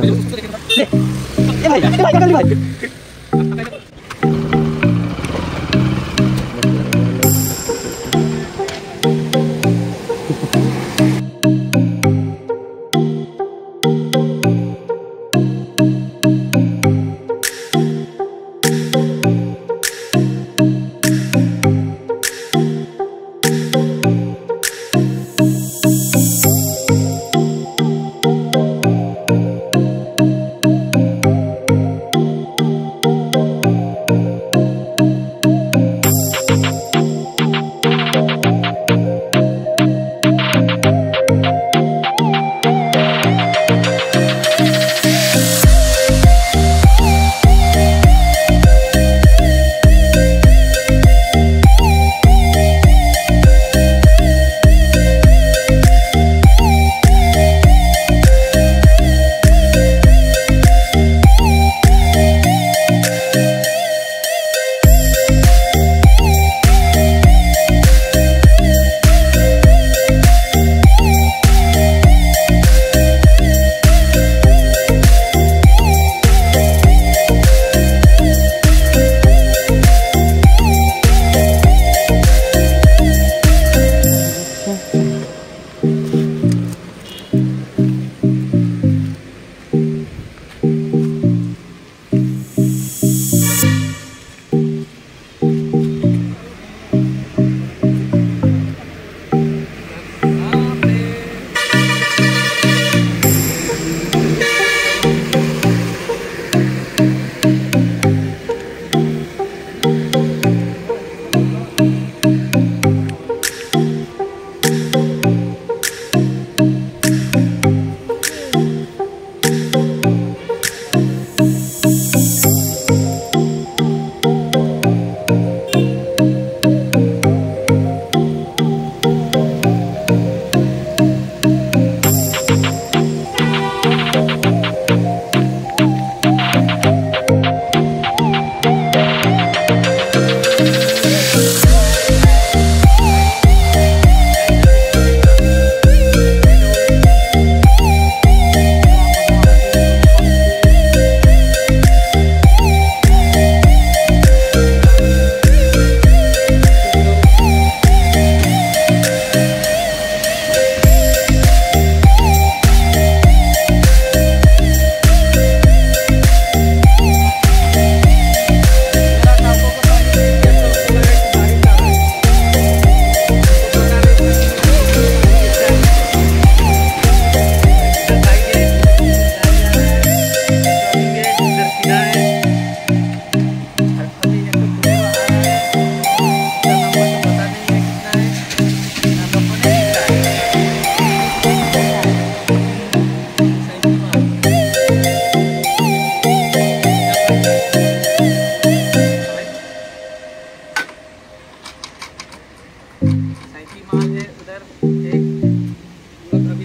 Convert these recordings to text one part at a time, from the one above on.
हो सकता ले ए भाई ए भाई क्या कर रही भाई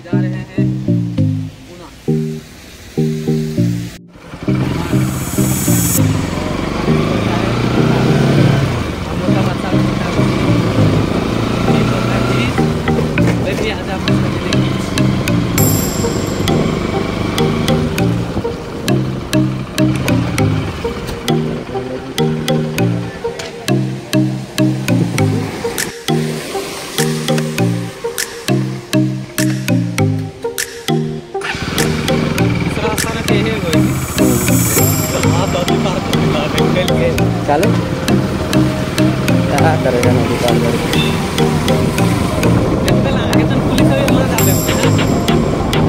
चले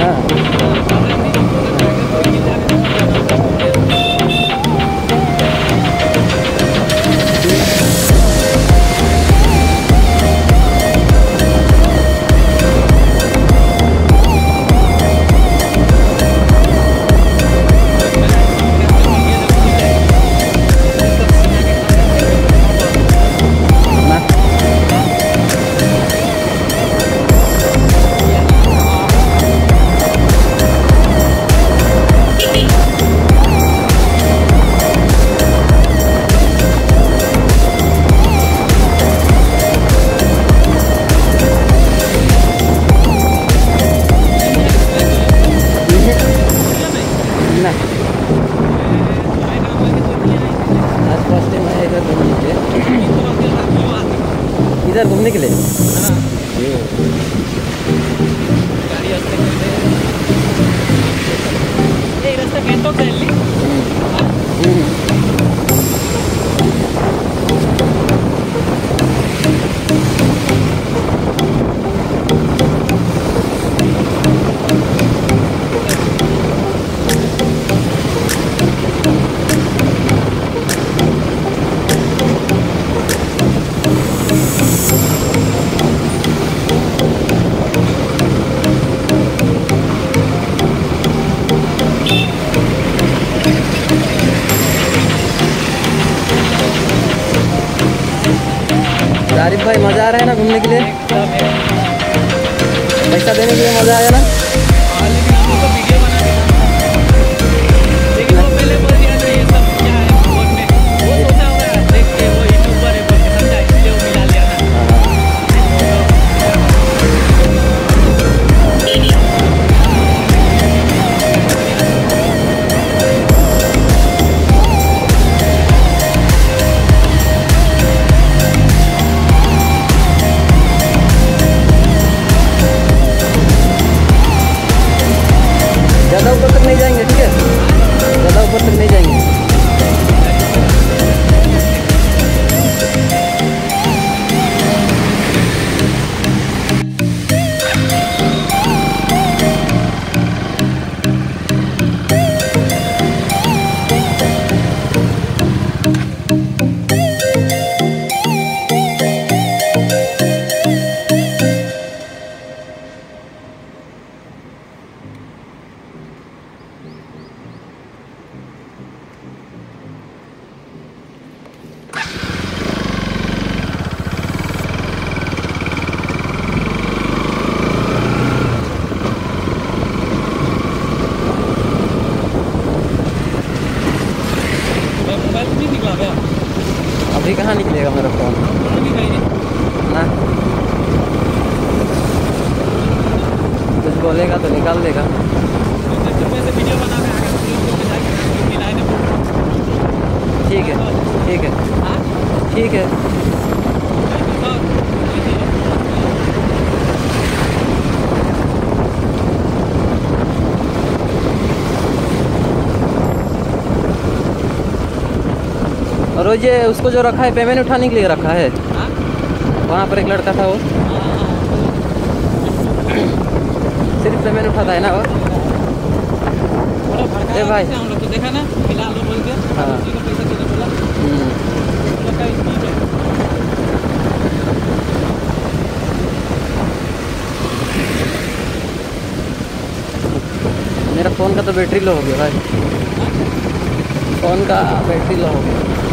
हाँ आज फ़र्स्ट टाइम आया इधर घूमने के लिए इधर घूमने के लिए? आरिफ भाई मज़ा आ रहा है ना घूमने के लिए? पैसा देने के लिए मज़ा आया ना? जाके क्योंकि लाइन में ठीक है ठीक है। हाँ ठीक है। और ये उसको जो रखा है पेमेंट उठाने के लिए रखा है। वहाँ पर एक लड़का था वो। सिर्फ़ पेमेंट उठाता है ना वो। ए भाई। हम लोग को देखा ना फ़िलहाल लोग बोल के हाँ। पैसा देने बोला। हम्म, है मेरा फ़ोन का तो बैटरी लो हो गया भाई। फ़ोन का बैटरी लो हो गया।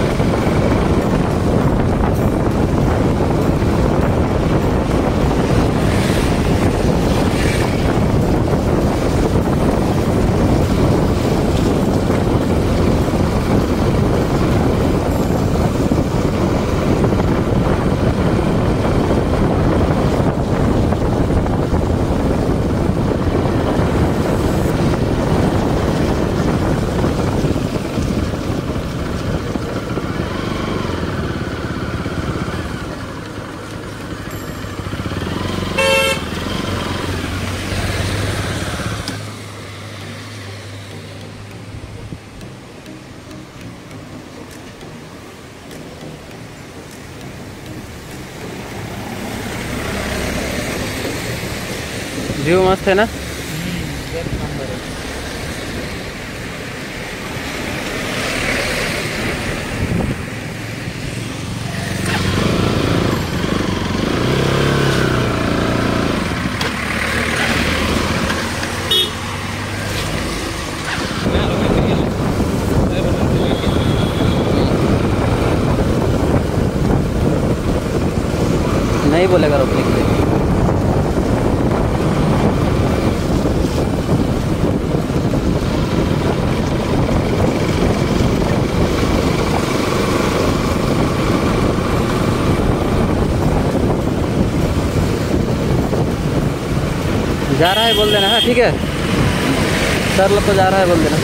व्यू मस्त है ना? नहीं बोलेगा रोकने जा रहा है बोल देना हाँ ठीक है। सर लोग तो जा रहा है बोल देना।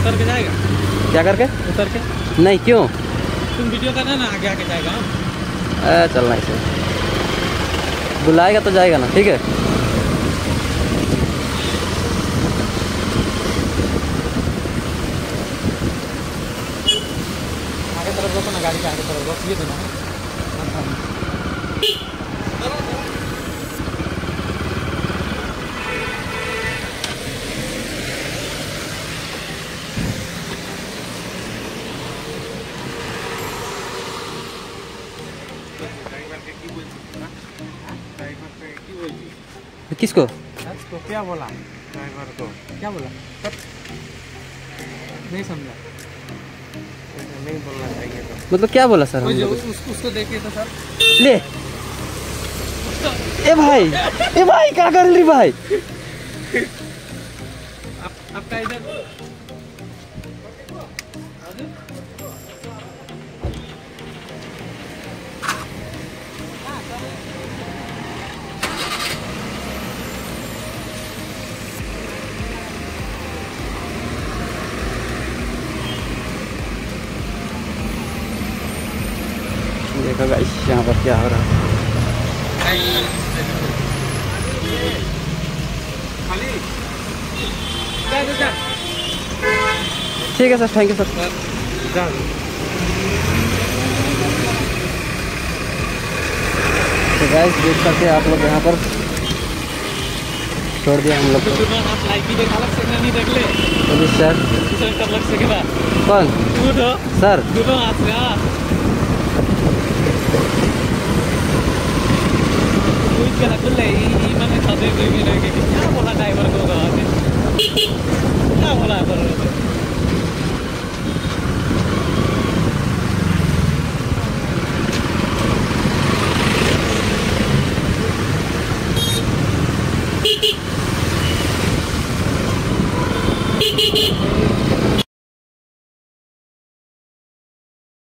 उतर के जाएगा? क्या करके? उतर के? नहीं क्यों? तुम वीडियो करना ना आगे आके जाएगा हाँ। चलना इसे बुलाएगा तो जाएगा ना, ठीक है? आगे तरफ़ रोको ना, गाड़ी के आगे तरफ़ रोक ये देना किसको? तो क्या बोला? ड्राइवर को क्या बोला? नहीं समझा। नहीं बोलना चाहिए तो। मतलब क्या बोला सर उस, उसको देखिए तो सर। ले। ए भाई ए भाई क्या कर रही भाई? आप आपका इधर क्या हो रहा? ठीक है सर थैंक यू सर तो गाइस देख सकते हैं आप लोग यहाँ पर छोड़ दिया हम लोग को। तुम्हें आप लाइक भी देखा नहीं देख ले पुलिस सर। लग सकेगा कौन तो सर चिकन खुल्लै खाँदै गयो मेरो के होला होला